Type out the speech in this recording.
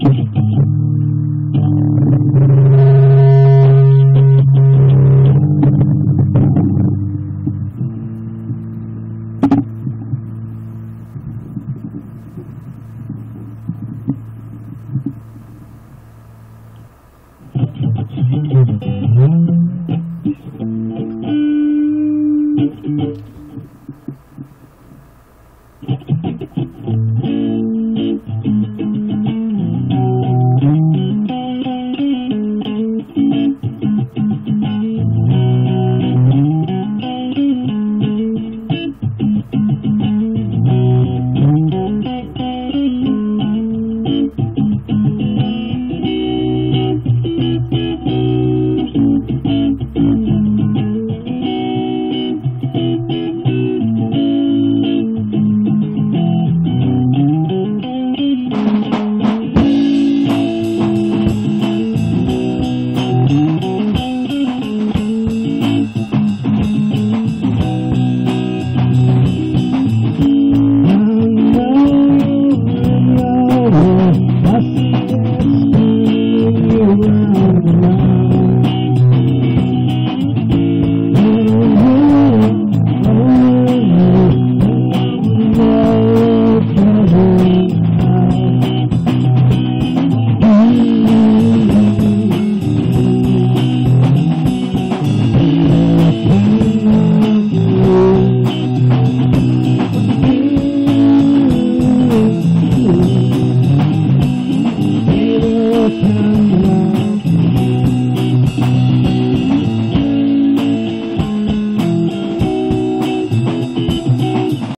chúng